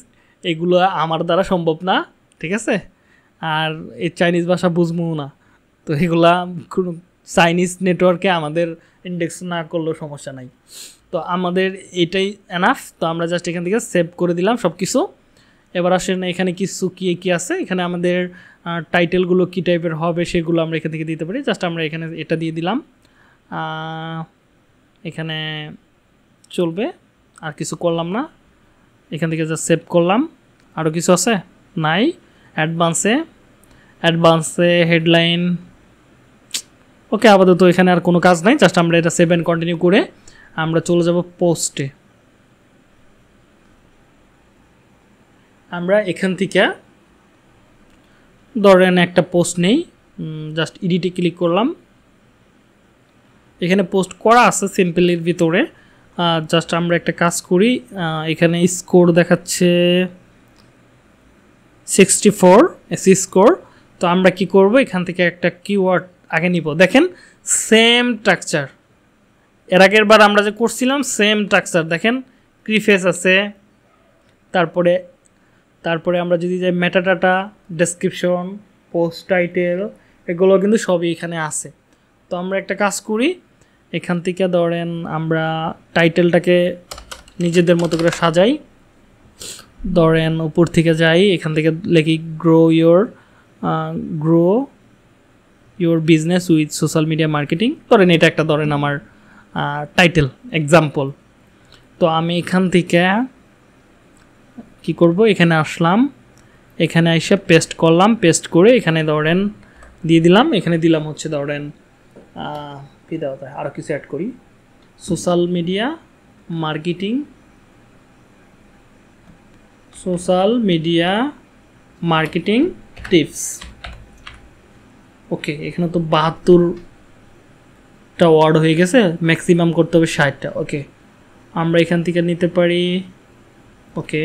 এগুলো আমার দ্বারা সম্ভব না, ঠিক আছে? আর এই চাইনিজ ভাষা বুঝব না। তো এগুলা কোনো চাইনিজ নেটওয়ার্কে আমাদের ইন্ডেক্স না করলেও সমস্যা নাই। তো আমাদের এটাই এনাফ তো আমরা জাস্ট এখান থেকে সেভ করে দিলাম সব কিছু এবার আসেন এখানে কিছু কী কী আছে? এখানে আমাদের টাইটেলগুলো কী টাইপের হবে সেগুলো আমরা এখান থেকে দিতে পারি। জাস্ট আমরা এখানে এটা দিয়ে দিলাম। এখানে চলবে। আর কিছু করলাম না। এখান থেকে জাস্ট সেভ করলাম। আরও কিছু আছে? নাই। অ্যাডভান্সে অ্যাডভান্সে হেডলাইন ওকে, আপাতত এখানে আর কোনো কাজ নাই। জাস্ট আমরা এটা সেভ অ্যান্ড কন্টিনিউ করে আমরা চলে যাব পোস্টে আমরা এখান থেকে ধরেন একটা পোস্ট নেই। জাস্ট ইডিটে ক্লিক করলাম। এখানে পোস্ট করা আছে সিম্পলের ভিতরে। জাস্ট আমরা একটা কাজ করি এখানে স্কোর দেখাচ্ছে সিক্সটি ফোর এসি স্কোর তো আমরা কি করব? এখান থেকে একটা কিওয়ার্ড আগে নিব। দেখেন সেম স্ট্রাকচার এর আগের বার আমরা যে করছিলাম সেম স্ট্রাকচার দেখেন ক্রিফেস আছে, তারপরে তারপরে আমরা যদি যাই মেটাডাটা ডেসক্রিপশন পোস্ট টাইটেল এগুলো কিন্তু সবই এখানে আছে। তো আমরা একটা কাজ করি এখান থেকে ধরেন আমরা টাইটেলটাকে নিজেদের মতো করে সাজাই। ধরেন উপর থেকে যাই, এখান থেকে লেখি grow your grow your business with social media marketing ধরেন এটা একটা ধরেন আমার টাইটেল এক্সাম্পল তো আমি এখান থেকে কি করব? এখানে আসলাম। এখানে এসে পেস্ট করলাম পেস্ট করে এখানে ধরেন দিয়ে দিলাম। এখানে দিলাম হচ্ছে ধরেন কী দেওয়া যায়। আরও কিছু অ্যাড করি। Social media marketing social media marketing tips okay এখানে তো বাহাত্তরটা ওয়ার্ড হয়ে গেছে ম্যাক্সিমাম করতে হবে ষাটটা। ওকে আমরা এখান থেকে নিতে পারি okay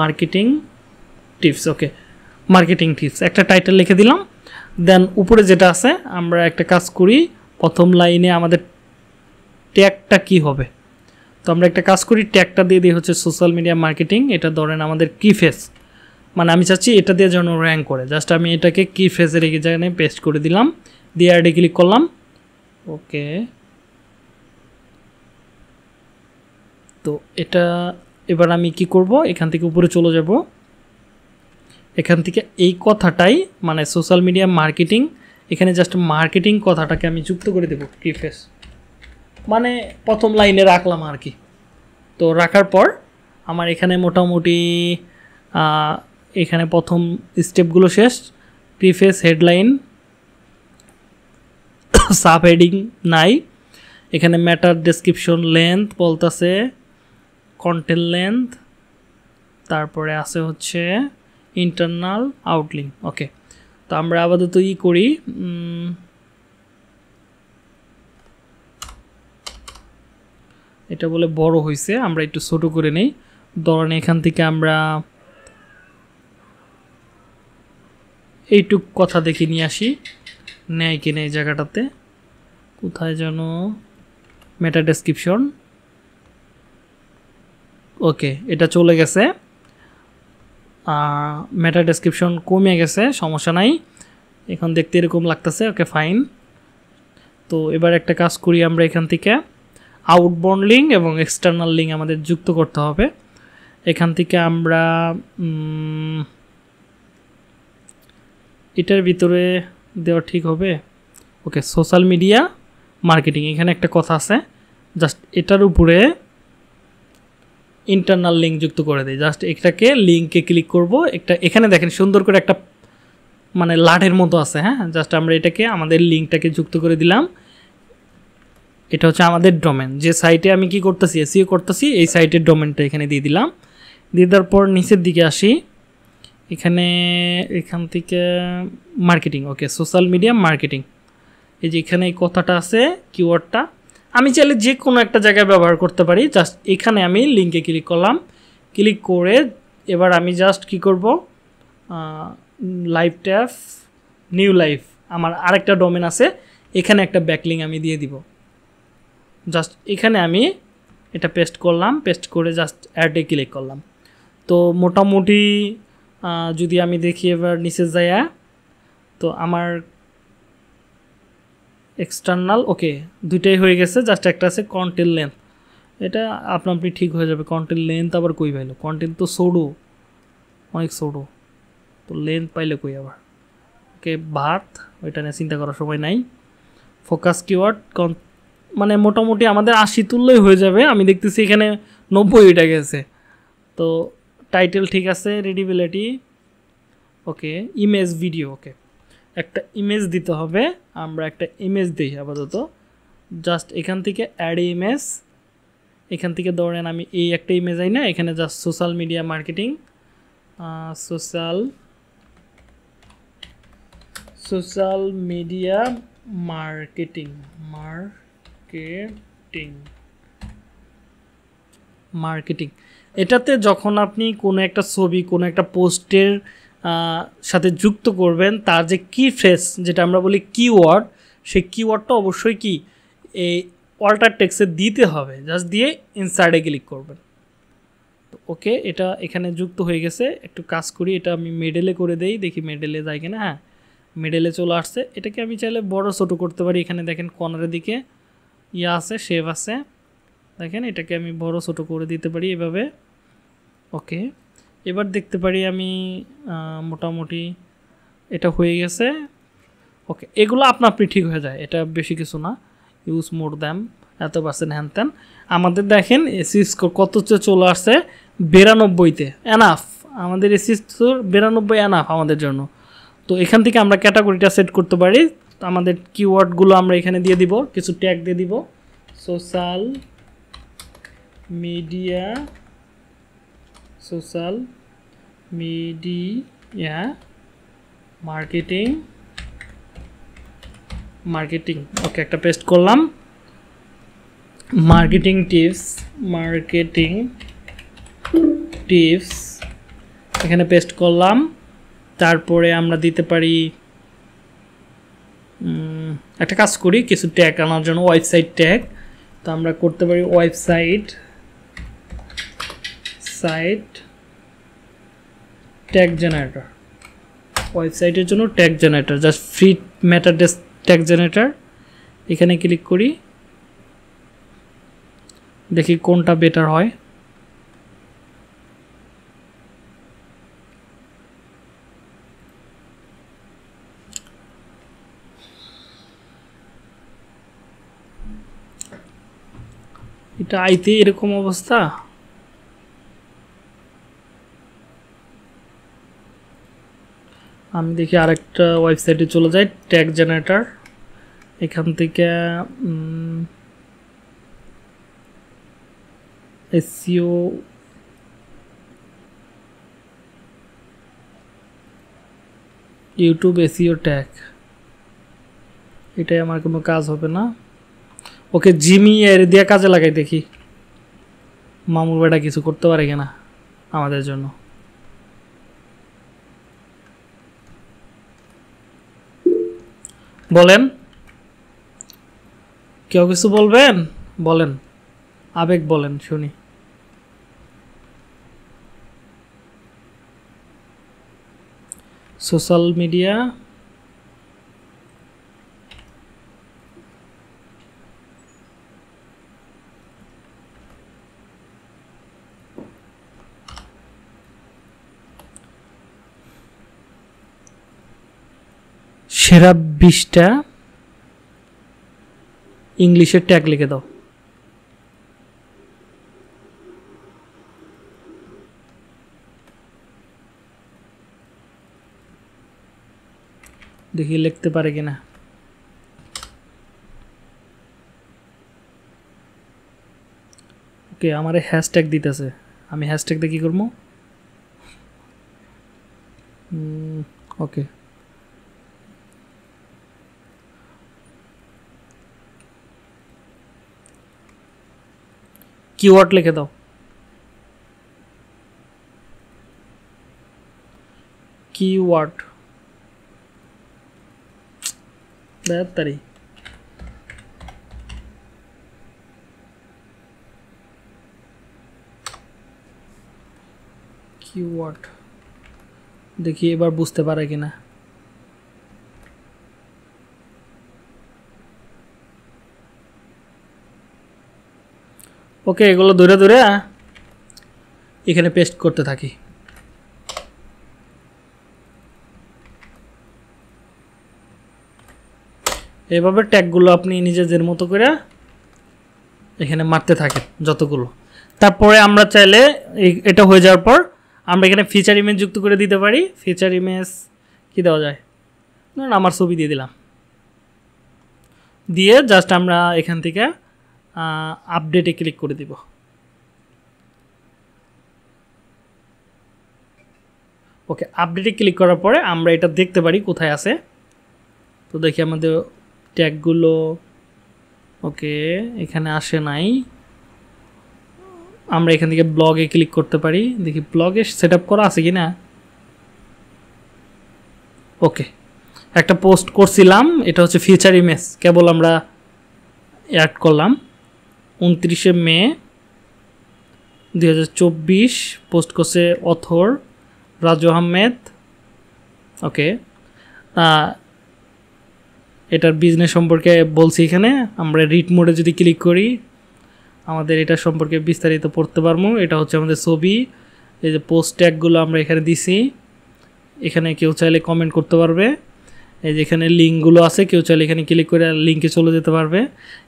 marketing tips okay marketing tips একটা টাইটেল লিখে দিলাম দেন উপরে যেটা আছে, আমরা একটা কাজ করি, প্রথম লাইনে আমাদের ট্যাগটা কি হবে? তো আমরা একটা কাজ করি, ট্যাগটা দিয়ে দিই হচ্ছে সোশ্যাল মিডিয়া মার্কেটিং এটা ধরেন আমাদের কি ফেস মানে আমি চাচ্ছি এটা দিয়ে যেন র্যাঙ্ক করে। জাস্ট আমি এটাকে কি ফেসে রেখে জায়গায় পেস্ট করে দিলাম, দিয়ে আইডি ক্লিক করলাম, ওকে। তো এটা এবার আমি কি করব? এখান থেকে উপরে চলে যাব। এখান থেকে এই কথাটাই মানে সোশ্যাল মিডিয়া মার্কেটিং এখানে জাস্ট মার্কেটিং কথাটাকে আমি যুক্ত করে দেবো প্রিফেস মানে প্রথম লাইনে রাখলাম আর কি। তো রাখার পর আমার এখানে মোটামুটি এখানে প্রথম স্টেপগুলো শেষ। প্রিফেস হেডলাইন সাব হেডিং নাই। এখানে ম্যাটার ডেসক্রিপশন লেন্থ বলতেছে কন্টেন্ট লেন্থ তারপরে আছে হচ্ছে ইন্টারনাল আউটলিং ওকে তো আমরা আপাতত ই করি এটা বলে বড় হয়েছে আমরা একটু ছোট করে নেই। ধরেন এখান থেকে আমরা এইটুক কথা দেখে নিয়ে আসি। নেয় কিনে এই জায়গাটাতে। কোথায় যেন মেটা ডেসক্রিপশন ওকে এটা চলে গেছে। মেটা ডেসক্রিপশন কমে গেছে, সমস্যা নাই। এখন দেখতে এরকম লাগতেছে ওকে ফাইন তো এবার একটা কাজ করি আমরা এখান থেকে। আউটবাউন্ড লিঙ্ক এবং এক্সটার্নাল লিঙ্ক আমাদের যুক্ত করতে হবে। এখান থেকে আমরা এটার ভিতরে দেওয়া ঠিক হবে। ওকে সোশ্যাল মিডিয়া মার্কেটিং এখানে একটা কথা আছে। জাস্ট এটার উপরে ইন্টারনাল লিঙ্ক যুক্ত করে দিই জাস্ট এটাকে লিঙ্কে ক্লিক করব। একটা, এখানে দেখেন সুন্দর করে একটা মানে লাঠের মতো আছে হ্যাঁ? জাস্ট আমরা এটাকে, আমাদের লিঙ্কটাকে যুক্ত করে দিলাম। এটা হচ্ছে আমাদের ডোমেন যে সাইটে আমি কি করতেছি এসিও করতেছি, এই সাইটের ডোমেনটা এখানে দিয়ে দিলাম। দিয়ে দেওয়ার পর নিচের দিকে আসি। এখানে, এখান থেকে marketing okay social media marketing এই যে এখানে এই কথাটা আছে কিওয়ার্ডটা আমি চাইলে যে কোনো একটা জায়গায় ব্যবহার করতে পারি। জাস্ট এখানে আমি লিঙ্কে ক্লিক করলাম। ক্লিক করে এবার আমি জাস্ট কি করব? লাইভ ট্যাপ নিউ লাইফ আমার আরেকটা ডোমেন আছে। এখানে একটা ব্যাকলিং আমি দিয়ে দিব। জাস্ট এখানে আমি এটা পেস্ট করলাম। পেস্ট করে জাস্ট অ্যাডে ক্লিক করলাম। তো মোটামুটি যদি আমি দেখি এবার নিচে যাইয়া, তো আমার এক্সটার্নাল ওকে দুইটাই হয়ে গেছে জাস্ট একটা আছে কন্টেন্ট লেন্থ এটা আপনা আপনি ঠিক হয়ে যাবে কন্টেন্ট লেন্থ আবার কই পাইলো? কন্টেন্ট তো সৌড়ো অনেক সৌড়ো তো লেন্থ পাইলে কই আবার? ওকে ভাত ওইটা নিয়ে চিন্তা করার সময় নাই। ফোকাস কিওয়ার্ড মানে মোটামুটি আমাদের আশি তুললেই হয়ে যাবে, আমি দেখতেছি এখানে নব্বই এটা গেছে। তো টাইটেল ঠিক আছে readability okay image video okay একটা ইমেজ দিতে হবে। আমরা একটা ইমেজ দিই আপাতত। জাস্ট এখান থেকে অ্যাড ইমেজ এখান থেকে ধরেন আমি এই একটা ইমেজ আই না, এখানে just social media marketing social social media marketing marketing marketing এটাতে যখন আপনি কোনো একটা ছবি, কোনো একটা পোস্টের সাথে যুক্ত করবেন, তার যে কি ফ্রেস যেটা আমরা বলি কিওয়ার্ড সেই কিওয়ার্ডটা অবশ্যই কি, এই অল্টার টেক্সে দিতে হবে। জাস্ট দিয়ে ইনসার্টে ক্লিক করবেন। ওকে এটা এখানে যুক্ত হয়ে গেছে। একটু কাজ করি, এটা আমি মেডেলে করে দেই, দেখি মেডেলে যায় কিনা। হ্যাঁ মেডেলে চলে আসছে। এটাকে আমি চাইলে বড় ছোটো করতে পারি। এখানে দেখেন কর্নারের দিকে ইয়া আছে শেভ আছে। দেখেন, এটাকে আমি বড় ছোটো করে দিতে পারি এভাবে। ওকে এবার দেখতে পারি আমি মোটামুটি এটা হয়ে গেছে। ওকে, এগুলো আপনা আপনি ঠিক হয়ে যায়, এটা বেশি কিছু না। ইউজ মোর দ্যাম এত পার্সেন্ট হ্যান ত্যান আমাদের দেখেন এসি স্কোর কত চলে আসছে, বিরানব্বইতে। এনাফ আমাদের এসি স্কোর বিরানব্বই এনাফ আমাদের জন্য। তো এখান থেকে আমরা ক্যাটাগরিটা সেট করতে পারি। আমাদের কিওয়ার্ডগুলো আমরা এখানে দিয়ে দিব, কিছু ট্যাগ দিয়ে দিব। Social media social media marketing marketing okay একটা পেস্ট করলাম। মার্কেটিং টিপস মার্কেটিং টিপস এখানে পেস্ট করলাম। তারপরে আমরা দিতে পারি একটা কাজ করি, কিছু ট্যাগ আনার জন্য ওয়েবসাইট ট্যাগ তো আমরা করতে পারি ওয়েবসাইট সাইট ট্যাগ জেনারেটর ওয়েবসাইটের জন্য tag generator just free matter ডেস ট্যাগ জেনারেটর এখানে ক্লিক করি। দেখি কোনটা বেটার হয়। এটা আইতে এরকম অবস্থা? আমি দেখি আরেকটা ওয়েবসাইটে চলে যাই ট্যাগ জেনারেটর এখান থেকে এসিও ইউটিউব এসিও ট্যাগ এটাই আমার কোনো কাজ হবে না। ওকে জিমি এর দিয়ে কাজে লাগাই দেখি। মামুর বেটা কিছু করতে পারে কিনা আমাদের জন্য। বলেন। কেউ কিছু বলবেন? বলেন। আবেগ বলেন শুনি। সোশ্যাল মিডিয়া সেরা বিশটা ইংলিশের ট্যাগ লিখে দাও। দেখি লিখতে পারে কিনা। ওকে, আমার হ্যাশট্যাগ দিতেছে। আমি হ্যাশট্যাগ দিয়ে কী করব? ওকে কিওয়ার্ড লিখে দাও কিওয়ার্ড তাড়াতাড়ি কিওয়ার্ড দেখি এবার বুঝতে পারে কিনা ওকে, এগুলো ধরে ধরে এখানে পেস্ট করতে থাকি। এভাবে ট্যাগগুলো আপনি নিজেদের মতো করে এখানে মারতে থাকেন যতগুলো। তারপরে আমরা চাইলে এটা হয়ে যাওয়ার পর আমরা এখানে ফিচার ইমেজ যুক্ত করে দিতে পারি। ফিচার ইমেজ কি দেওয়া যায়? ধরুন আমার ছবি দিয়ে দিলাম। দিয়ে জাস্ট আমরা এখান থেকে আপডেটে ক্লিক করে দিব। ওকে আপডেটে ক্লিক করার পরে আমরা এটা দেখতে পারি কোথায় আছে। তো দেখি আমাদের ট্যাগগুলো ওকে এখানে আসে নাই। আমরা এখান থেকে ব্লগে ক্লিক করতে পারি। দেখি ব্লগে সেট করা আছে কি না ওকে একটা পোস্ট করছিলাম, এটা হচ্ছে ফিচার ইমেজ কেবল আমরা অ্যাড করলাম। উনত্রিশে মে দুই হাজার চব্বিশ পোস্ট করছে অথর রাজু আহমেদ। ওকে এটার বিজনেস সম্পর্কে বলছি এখানে। আমরা রিড মোডে যদি ক্লিক করি, আমাদের এটা সম্পর্কে বিস্তারিত পড়তে পারব। এটা হচ্ছে আমাদের ছবি। এই যে পোস্ট ট্যাগগুলো আমরা এখানে দিছি। এখানে কেউ চাইলে কমেন্ট করতে পারবে। এই যে এখানে লিঙ্কগুলো আছে, কেউ চাইলে এখানে ক্লিক করে লিঙ্কে চলে যেতে পারবে।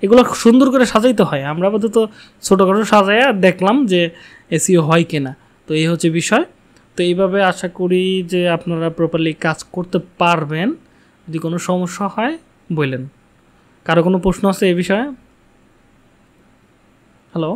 এগুলো সুন্দর করে সাজাইতে হয়। আমরা আপাতত ছোটোখাটো সাজায় দেখলাম যে এসিও হয় কিনা। তো এই হচ্ছে বিষয়। তো এইভাবে আশা করি যে আপনারা প্রপারলি কাজ করতে পারবেন। যদি কোনো সমস্যা হয়, বললেন। কারও কোনো প্রশ্ন আছে এই বিষয়ে? হ্যালো